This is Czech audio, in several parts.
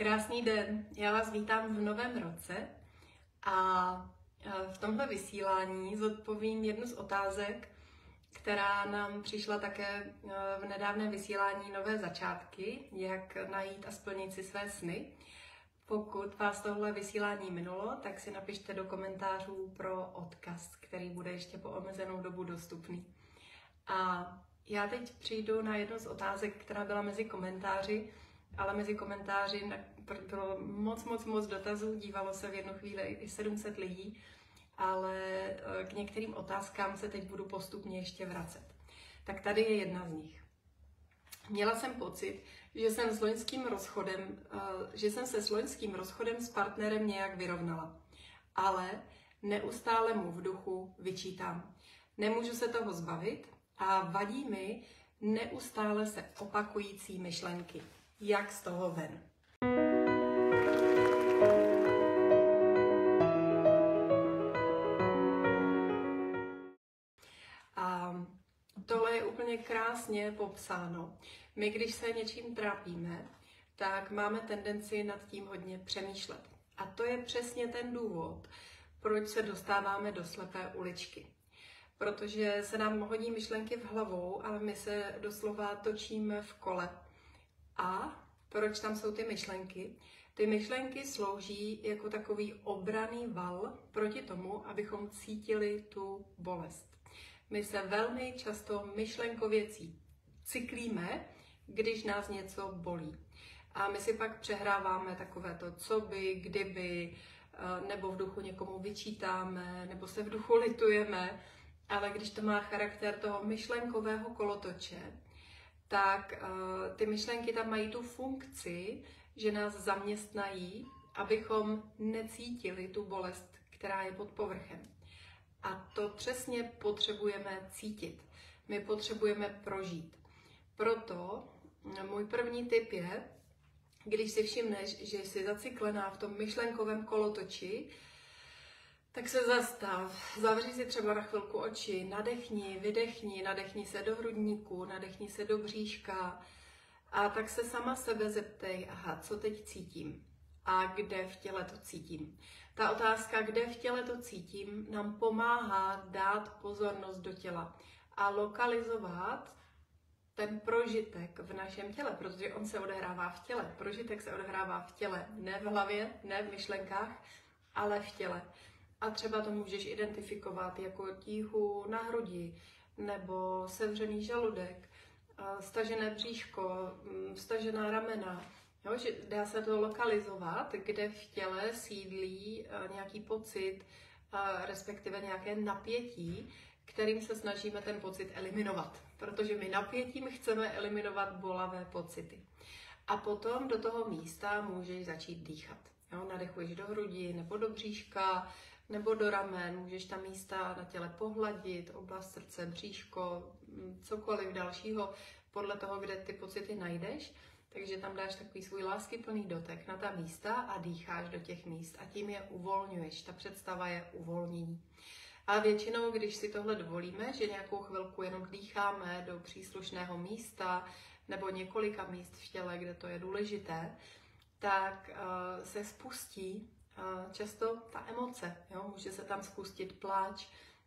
Krásný den, já vás vítám v novém roce a v tomhle vysílání zodpovím jednu z otázek, která nám přišla také v nedávném vysílání Nové začátky, jak najít a splnit si své sny. Pokud vás tohle vysílání minulo, tak si napište do komentářů pro odkaz, který bude ještě po omezenou dobu dostupný. A já teď přijdu na jednu z otázek, která byla mezi komentáři, ale mezi komentáři bylo moc, moc, moc dotazů, dívalo se v jednu chvíli i 700 lidí, ale eh, k některým otázkám se teď budu postupně ještě vracet. Tak tady je jedna z nich. Měla jsem pocit, že jsem s loňským rozchodem, eh, že jsem se s loňským rozchodem s partnerem nějak vyrovnala. Ale neustále mu v duchu vyčítám. Nemůžu se toho zbavit a vadí mi neustále se opakující myšlenky. Jak z toho ven? A tohle je úplně krásně popsáno. My, když se něčím trápíme, tak máme tendenci nad tím hodně přemýšlet. A to je přesně ten důvod, proč se dostáváme do slepé uličky. Protože se nám hodí myšlenky v hlavou, ale my se doslova točíme v kole. A proč tam jsou ty myšlenky? Ty myšlenky slouží jako takový obraný val proti tomu, abychom cítili tu bolest. My se velmi často myšlenkově cyklíme, když nás něco bolí. A my si pak přehráváme takové to, co by, kdyby, eh, nebo v duchu někomu vyčítáme, nebo se v duchu litujeme, ale když to má charakter toho myšlenkového kolotoče, tak uh, ty myšlenky tam mají tu funkci, že nás zaměstnají, abychom necítili tu bolest, která je pod povrchem. A to přesně potřebujeme cítit. My potřebujeme prožít. Proto můj první tip je, když si všimneš, že jsi zacyklená v tom myšlenkovém kolotoči, tak se zastav, zavři si třeba na chvilku oči, nadechni, vydechni, nadechni se do hrudníku, nadechni se do bříška a tak se sama sebe zeptej, aha, co teď cítím a kde v těle to cítím. Ta otázka, kde v těle to cítím, nám pomáhá dát pozornost do těla a lokalizovat ten prožitek v našem těle, protože on se odehrává v těle. Prožitek se odehrává v těle, ne v hlavě, ne v myšlenkách, ale v těle. A třeba to můžeš identifikovat jako tíhu na hrudi, nebo sevřený žaludek, stažené bříško, mm, stažená ramena. Jo, že dá se to lokalizovat, kde v těle sídlí nějaký pocit, respektive nějaké napětí, kterým se snažíme ten pocit eliminovat. Protože my napětím chceme eliminovat bolavé pocity. A potom do toho místa můžeš začít dýchat. Jo, nadechuješ do hrudi nebo do bříška, nebo do ramen, můžeš tam místa na těle pohladit, oblast srdce, bříško, mm, cokoliv dalšího, podle toho, kde ty pocity najdeš. Takže tam dáš takový svůj láskyplný dotek na ta místa a dýcháš do těch míst a tím je uvolňuješ. Ta představa je uvolnění. A většinou, když si tohle dovolíme, že nějakou chvilku jenom dýcháme do příslušného místa nebo několika míst v těle, kde to je důležité, tak uh, se spustí často ta emoce. Jo? Může se tam spustit pláč,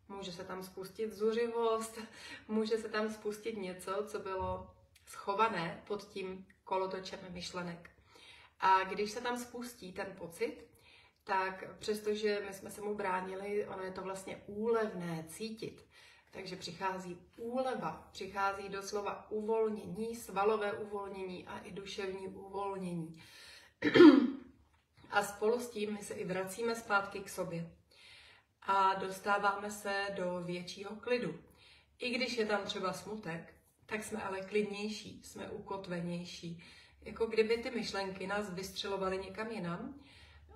může se tam spustit zuřivost, může se tam spustit něco, co bylo schované pod tím kolotočem myšlenek. A když se tam spustí ten pocit, tak přestože my jsme se mu bránili, ono je to vlastně úlevné cítit. Takže přichází úleva, přichází doslova uvolnění, svalové uvolnění a i duševní uvolnění. A spolu s tím my se i vracíme zpátky k sobě. A dostáváme se do většího klidu. I když je tam třeba smutek, tak jsme ale klidnější, jsme ukotvenější. Jako kdyby ty myšlenky nás vystřelovaly někam jinam,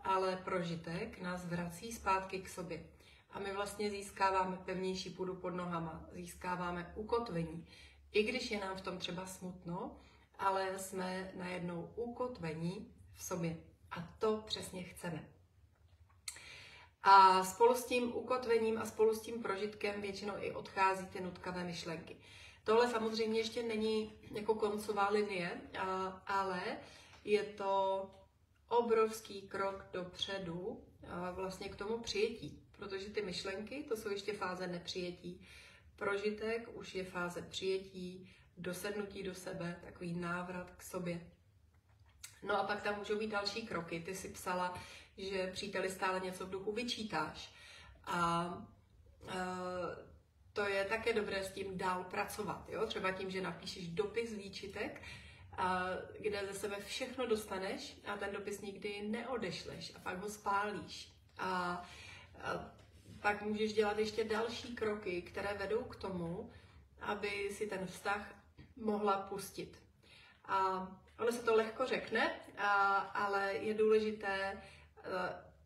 ale prožitek nás vrací zpátky k sobě. A my vlastně získáváme pevnější půdu pod nohama, získáváme ukotvení. I když je nám v tom třeba smutno, ale jsme najednou ukotvení v sobě. A to přesně chceme. A spolu s tím ukotvením a spolu s tím prožitkem většinou i odchází ty nutkavé myšlenky. Tohle samozřejmě ještě není jako koncová linie, ale je to obrovský krok dopředu vlastně k tomu přijetí, protože ty myšlenky, to jsou ještě fáze nepřijetí. Prožitek už je fáze přijetí, dosednutí do sebe, takový návrat k sobě. No a pak tam můžou být další kroky. Ty si psala, že příteli stále něco v duchu vyčítáš. A, a to je také dobré s tím dál pracovat. Jo? Třeba tím, že napíšeš dopis výčitek, a, kde ze sebe všechno dostaneš a ten dopis nikdy neodešleš a pak ho spálíš. A, a pak můžeš dělat ještě další kroky, které vedou k tomu, aby si ten vztah mohla pustit. A ono se to lehko řekne, a, ale je důležité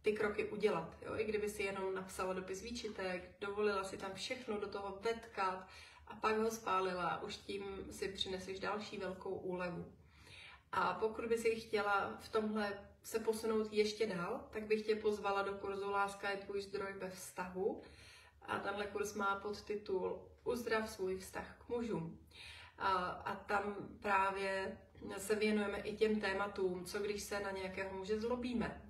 ty kroky udělat. Jo? I kdyby si jenom napsala dopis výčitek, dovolila si tam všechno do toho vetkat a pak ho spálila, už tím si přineseš další velkou úlevu. A pokud by si chtěla v tomhle se posunout ještě dál, tak bych tě pozvala do kurzu Láska je tvůj zdroj ve vztahu. A tenhle kurz má podtitul Uzdrav svůj vztah k mužům. A, a tam právě se věnujeme i těm tématům, co když se na nějakého muže zlobíme,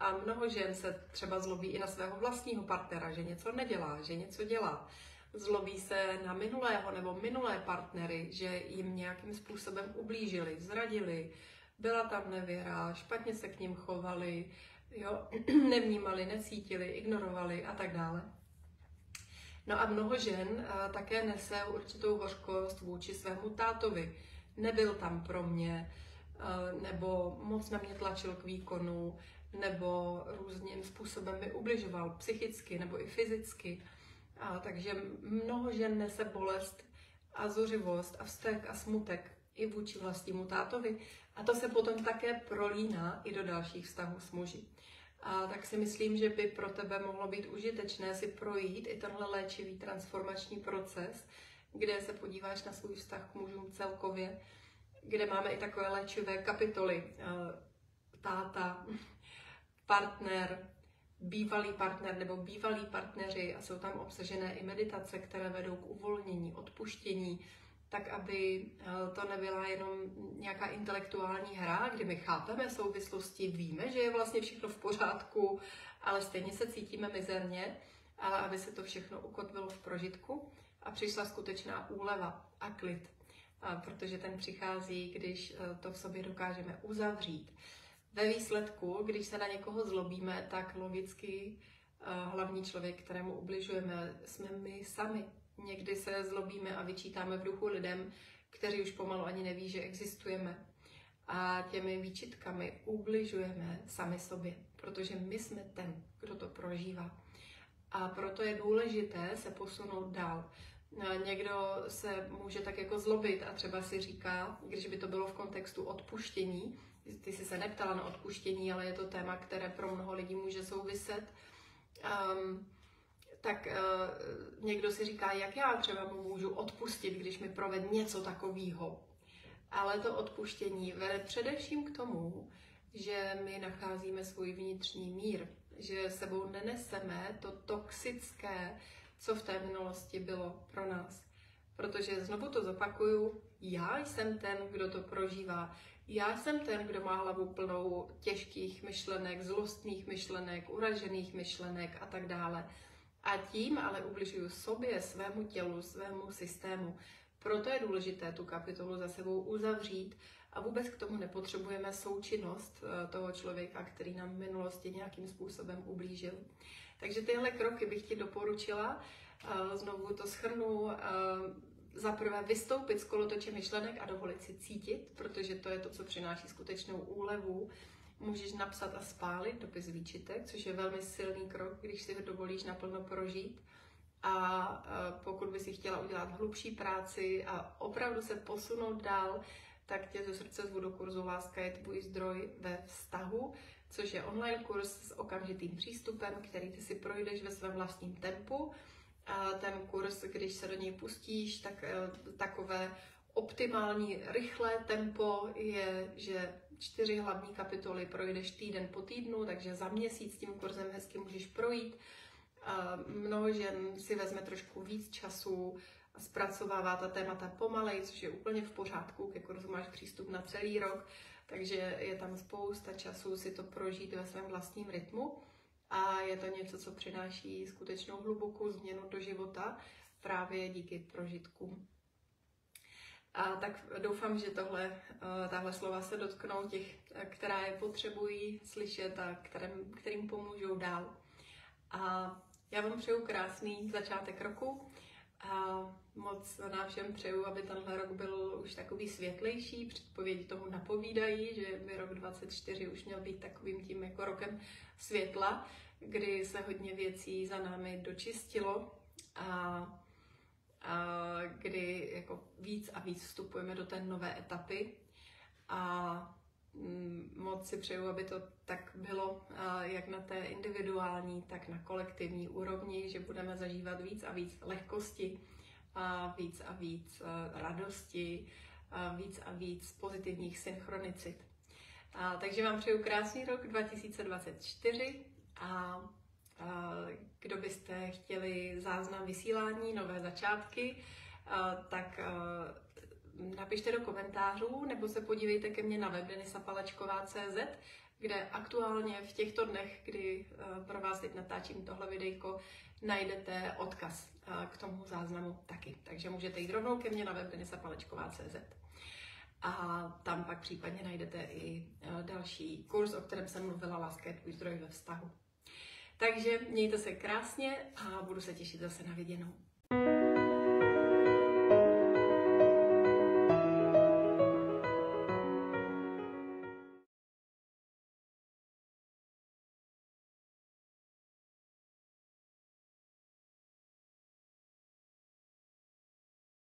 a mnoho žen se třeba zlobí i na svého vlastního partnera, že něco nedělá, že něco dělá. Zlobí se na minulého nebo minulé partnery, že jim nějakým způsobem ublížili, zradili, byla tam nevěra, špatně se k ním chovali, jo, nevnímali, necítili, ignorovali a tak dále. No a mnoho žen a, také nese určitou hořkost vůči svému tátovi. Nebyl tam pro mě, a, nebo moc na mě tlačil k výkonu, nebo různým způsobem mi ubližoval psychicky nebo i fyzicky. A, takže mnoho žen nese bolest a zuřivost a vztek a smutek i vůči vlastnímu tátovi. A to se potom také prolíná i do dalších vztahů s muži. A tak si myslím, že by pro tebe mohlo být užitečné si projít i tenhle léčivý transformační proces, kde se podíváš na svůj vztah k mužům celkově, kde máme i takové léčivé kapitoly. Táta, partner, bývalý partner nebo bývalí partneři a jsou tam obsažené i meditace, které vedou k uvolnění, odpuštění, tak aby eh, to nebyla jenom nějaká intelektuální hra, kdy my chápeme souvislosti, víme, že je vlastně všechno v pořádku, ale stejně se cítíme mizerně, ale aby se to všechno ukotvilo v prožitku a přišla skutečná úleva a klid, protože ten přichází, když eh, to v sobě dokážeme uzavřít ve výsledku, když se na někoho zlobíme, tak logicky eh, hlavní člověk, kterému ubližujeme, jsme my sami. Někdy se zlobíme a vyčítáme v duchu lidem, kteří už pomalu ani neví, že existujeme. A těmi výčitkami ubližujeme sami sobě, protože my jsme ten, kdo to prožívá. A proto je důležité se posunout dál. Eh, někdo se může tak jako zlobit a třeba si říká, když by to bylo v kontextu odpuštění, ty jsi se neptala na odpuštění, ale je to téma, které pro mnoho lidí může souviset. Um, tak uh, někdo si říká, jak já třeba mu můžu odpustit, když mi proved něco takového. Ale to odpuštění vede především k tomu, že my nacházíme svůj vnitřní mír, že sebou neneseme to toxické, co v té minulosti bylo pro nás. Protože znovu to zopakuju, já jsem ten, kdo to prožívá. Já jsem ten, kdo má hlavu plnou těžkých myšlenek, zlostných myšlenek, uražených myšlenek a tak dále. A tím ale ubližuju sobě, svému tělu, svému systému. Proto je důležité tu kapitolu za sebou uzavřít a vůbec k tomu nepotřebujeme součinnost eh, toho člověka, který nám v minulosti nějakým způsobem ublížil. Takže tyhle kroky bych ti doporučila. Eh, znovu to schrnu eh, za prvé vystoupit z kolotoče myšlenek a dovolit si cítit, protože to je to, co přináší skutečnou úlevu. Můžeš napsat a spálit dopis výčitek, což je velmi silný krok, když si ho dovolíš naplno prožít. A pokud by si chtěla udělat hlubší práci a opravdu se posunout dál, tak tě ze srdce zvu do kurzu Láska je tvůj zdroj ve vztahu, což je online kurz s okamžitým přístupem, který ty si projdeš ve svém vlastním tempu a ten kurz, když se do něj pustíš, tak eh, takové optimální rychlé tempo je, že čtyři hlavní kapitoly projdeš týden po týdnu, takže za měsíc tím kurzem hezky můžeš projít. Mnoho žen si vezme trošku víc času, zpracovává ta témata pomalej, což je úplně v pořádku, ke kurzu máš přístup na celý rok. Takže je tam spousta času si to prožít ve svém vlastním rytmu a je to něco, co přináší skutečnou hlubokou změnu do života právě díky prožitkům. A tak doufám, že tohle, eh, tahle slova se dotknou těch, která je potřebují slyšet a kterým, kterým pomůžou dál. A já vám přeju krásný začátek roku a moc nám všem přeju, aby tenhle rok byl už takový světlejší. Předpovědi tomu napovídají, že by rok 2024 už měl být takovým tím jako rokem světla, kdy se hodně věcí za námi dočistilo a kdy jako víc a víc vstupujeme do té nové etapy a moc si přeju, aby to tak bylo jak na té individuální, tak na kolektivní úrovni, že budeme zažívat víc a víc lehkosti, a víc a víc radosti, a víc a víc pozitivních synchronicit. A, takže vám přeju krásný rok 2024 a kdo byste chtěli záznam vysílání, nové začátky, tak napište do komentářů nebo se podívejte ke mně na web denisapalečková.cz, kde aktuálně v těchto dnech, kdy pro vás teď natáčím tohle videjko, najdete odkaz k tomu záznamu taky. Takže můžete jít rovnou ke mně na web denisapalečková.cz. A tam pak případně najdete i další kurz, o kterém jsem mluvila, Láska je tvůj zdroj ve vztahu. Takže mějte se krásně a budu se těšit zase na viděnou.